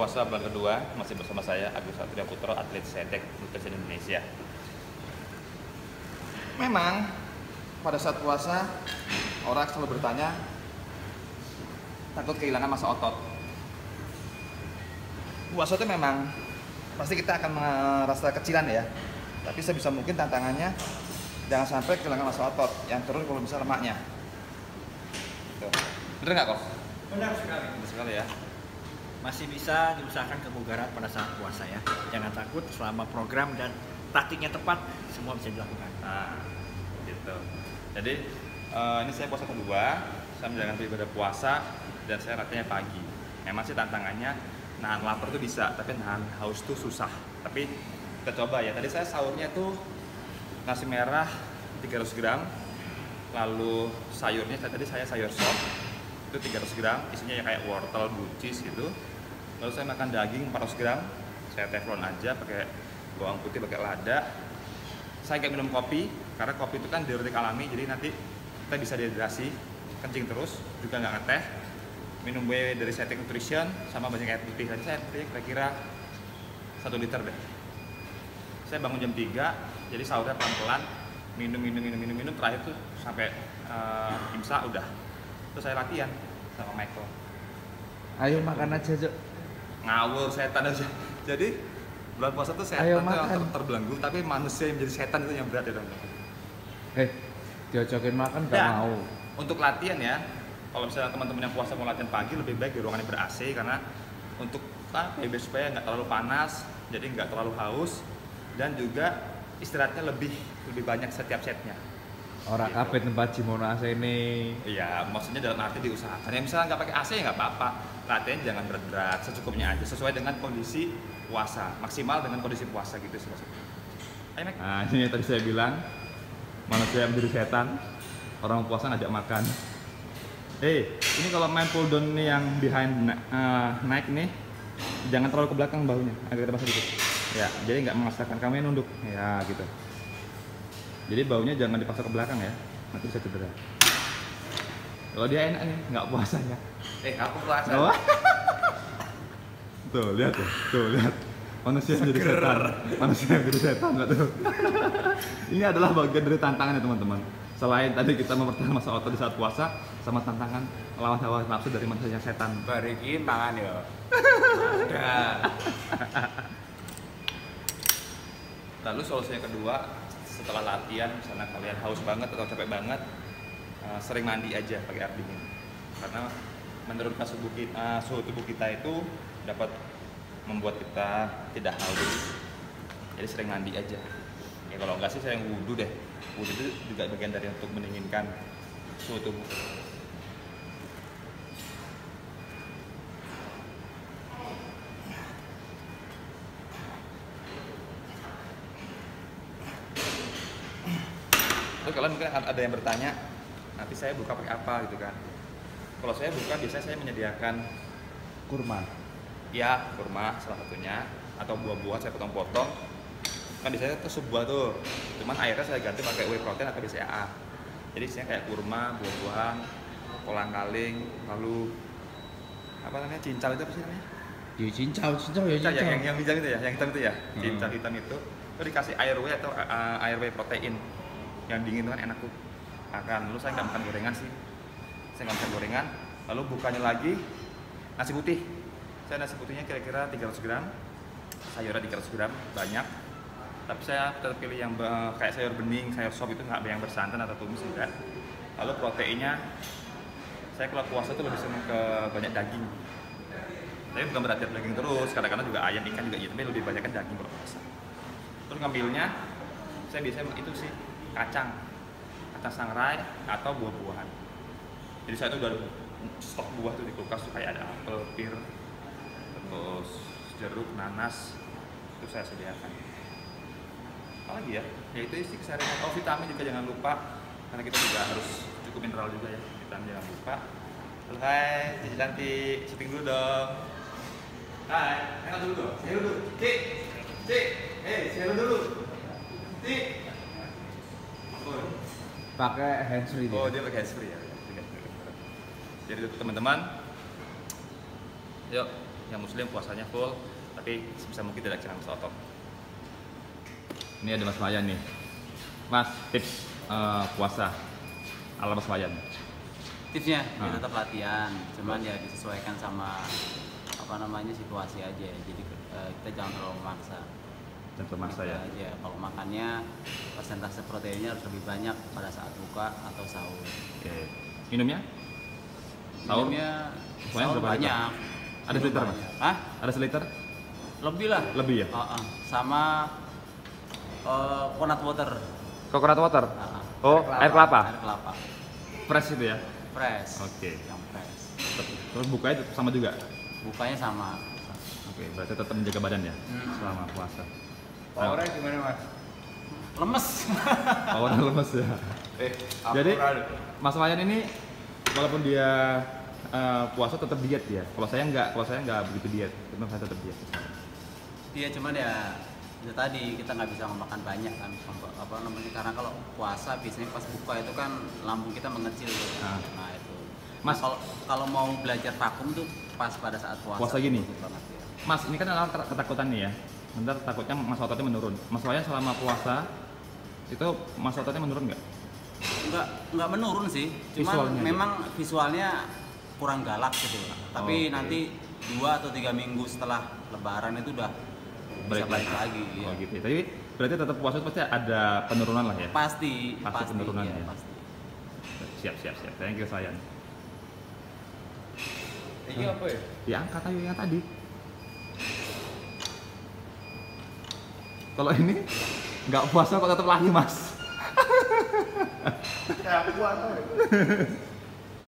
puasa bulan kedua masih bersama saya Agus Satria Putro, atlet Sedek Nutrisi Indonesia. Memang pada saat puasa orang selalu bertanya takut kehilangan masa otot. Puasa itu memang pasti kita akan merasa kecilan ya, tapi sebisa mungkin tantangannya jangan sampai kehilangan masa otot yang turun kalau bisa lemaknya. Tuh. Bener nggak kok? Benar sekali. Bener sekali ya. Masih bisa diusahakan kebugaran pada saat puasa ya. Jangan takut selama program dan taktiknya tepat semua bisa dilakukan. Nah, gitu. Jadi eh, ini saya puasa kedua, saya menjalankan ibadah puasa dan saya latihannya pagi. Emang sih tantangannya nahan lapar tuh bisa, tapi nahan haus tuh susah. Tapi kita coba ya. Tadi saya sahurnya tuh nasi merah 300 gram, lalu sayurnya tadi saya sayur sop itu 300 gram, isinya ya kayak wortel, buncis gitu. Lalu saya makan daging 400 gram, saya teflon aja pakai bawang putih, pakai lada, saya nggak minum kopi karena kopi itu kan diuretik alami jadi nanti kita bisa dehidrasi kencing terus juga nggak ngeteh. Minum B dari Cetic Nutrition sama banyak air putih. Tadi saya putihnya kira-kira satu liter deh. Saya bangun jam 3 jadi sahurnya pelan-pelan. Minum minum minum minum minum terakhir tuh sampai uh, imsa udah terus saya latihan sama Michael Ayo makan aja, Cok. ngawur setan aja jadi bulan puasa tuh setan Ayo tuh yang makan. ter- terbelenggu tapi manusia yang menjadi setan itu yang berat ya teman-teman Eh, diocokin makan gak Ya. mau. untuk latihan ya kalau misalnya teman-teman yang puasa mau latihan pagi lebih baik di ruangan yang ber AC karena untuk apa ya, biar supaya nggak terlalu panas jadi nggak terlalu haus dan juga istirahatnya lebih lebih banyak setiap setnya Orang Gitu. kabeh tempat Jimono AC ini. Iya, maksudnya dalam arti diusahakan. Ya misalnya nggak pakai AC ya nggak apa-apa. Latihan jangan berat-berat, secukupnya aja, sesuai dengan kondisi puasa, maksimal dengan kondisi puasa gitu sih maksudnya. Ayo, Mek. Nah, ini yang tadi saya bilang manusia menjadi setan, orang puasa ngajak makan. Eh, ini kalau main pull down nih yang behind eh, naik nih, jangan terlalu ke belakang bahunya, agak ke depan sedikit. Ya, jadi nggak memaksakan kamu yang nunduk. Ya, gitu. Jadi baunya jangan dipaksa ke belakang ya, nanti bisa cedera. Kalau dia enak nih, nggak puasanya. Eh, aku puasa. Wah. Tuh, lihat tuh. Tuh, lihat. Manusia yang jadi setan. Manusia yang jadi setan, nggak tuh. Ini adalah bagian dari tantangan ya, teman-teman. Selain tadi kita mempertahankan masa otot di saat puasa, sama tantangan melawan hawa nafsu dari manusia yang setan. Bariki mangan ya. Lalu solusi yang kedua, setelah latihan, misalnya kalian haus banget atau capek banget, eh, sering mandi aja pakai air dingin. Karena menurunkan suhu kita, suhu tubuh kita itu dapat membuat kita tidak haus. Jadi sering mandi aja. Ya kalau enggak sih yang wudhu deh. Wudhu itu juga bagian dari untuk mendinginkan suhu tubuh. Terus kalian mungkin ada yang bertanya, nanti saya buka pakai apa gitu kan? Kalau saya buka biasanya saya menyediakan Kurma. ya kurma salah satunya atau buah-buah saya potong-potong. Kan biasanya itu sebuah tuh, cuman airnya saya ganti pakai whey protein atau BCAA. Jadi isinya kayak kurma, buah-buahan, kolang kaling, lalu apa namanya cincau itu apa sih namanya? Di cincau, cincau ya Cincau ya, yang, yang hijau itu ya, yang hitam itu ya, Hmm. cincau hitam itu. Itu dikasih air whey atau uh, air whey protein yang dingin itu kan enak tuh. Akan lalu saya nggak makan gorengan sih, saya nggak makan gorengan. Lalu bukanya lagi nasi putih. Saya nasi putihnya kira-kira 300 gram, sayurnya 300 gram, banyak. Tapi saya tetap pilih yang kayak sayur bening, sayur sop itu nggak yang bersantan atau tumis enggak. Lalu proteinnya, saya kalau puasa tuh lebih seneng ke banyak daging. Tapi bukan berarti daging terus, kadang-kadang juga ayam, ikan juga gitu, tapi lebih banyak kan daging kalau puasa. Terus ngambilnya, saya biasanya itu sih kacang, kacang sangrai atau buah-buahan. Jadi saya tuh udah stok buah tuh di kulkas tuh kayak ada apel, pir, terus jeruk, nanas, itu saya sediakan. Apa lagi ya? Ya itu isi keseharian. Oh vitamin juga jangan lupa, karena kita juga harus cukup mineral juga ya. Vitamin jangan lupa. Halo hai, Cici cantik, syuting dulu dong. Hai, enak dulu dong. Saya dulu. Cik, cik, eh, saya dulu. Cik. Pakai handsfree Oh dia. dia pakai handsfree ya. Jadi teman-teman yuk yang muslim puasanya full tapi sebisa mungkin tidak jangan otot Ini ada Mas Wayan nih. Mas, tips eh, puasa ala Mas Wayan. tipsnya Ah. ya tetap latihan cuman ya disesuaikan sama apa namanya situasi aja jadi eh, kita jangan terlalu memaksa Dan termaksa ya. Aja kalau makannya persentase proteinnya harus lebih banyak pada saat buka atau sahur Oke. Minumnya? Sahur? Minumnya sahur berapa liter? banyak Ada Minum seliter, Mas? banyak. Hah? Ada seliter? lebih lah Lebih ya? Ah, ah. sama eh, coconut water Coconut water? Ah, ah. Oh, air kelapa? air kelapa Fresh itu ya? fresh Oke. yang fresh Terus bukanya sama juga? bukanya sama Oke, berarti tetap menjaga badan ya? Hmm. Selama puasa. Powernya gimana mas? lemes Awalnya lemes ya? Eh, Jadi. Mas Wayan ini walaupun dia eh, puasa tetap diet ya. Kalau saya nggak, kalau saya nggak begitu diet, tetap saya tetap diet. Iya cuman ya itu tadi kita nggak bisa makan banyak kan apa- namanya karena kalau puasa biasanya pas buka itu kan lambung kita mengecil tuh. Ah. Nah itu. Mas- kalau kalau mau belajar vakum tuh pas pada saat puasa. Puasa gini? Banget ya. Mas, ini kan adalah ketakutan nih ya. Bentar takutnya mas ototnya menurun. Mas Wayan selama puasa itu mas ototnya menurun nggak? Nggak nggak menurun sih. Cuman Visualnya aja. memang visualnya kurang galak gitu. Tapi Oke. nanti dua atau tiga minggu setelah Lebaran itu udah bisa balik lagi. iya. Oh gitu. ya. Tapi berarti tetap puasa itu pasti ada penurunan lah ya. Pasti, Pasti penurunan iya, ya. pasti. Siap, siap, siap. Thank you Sayan. Ini apa ya? Diangkat ayo yang tadi. Kalau ini nggak puasa kok tetap lagi mas. Ya, aku?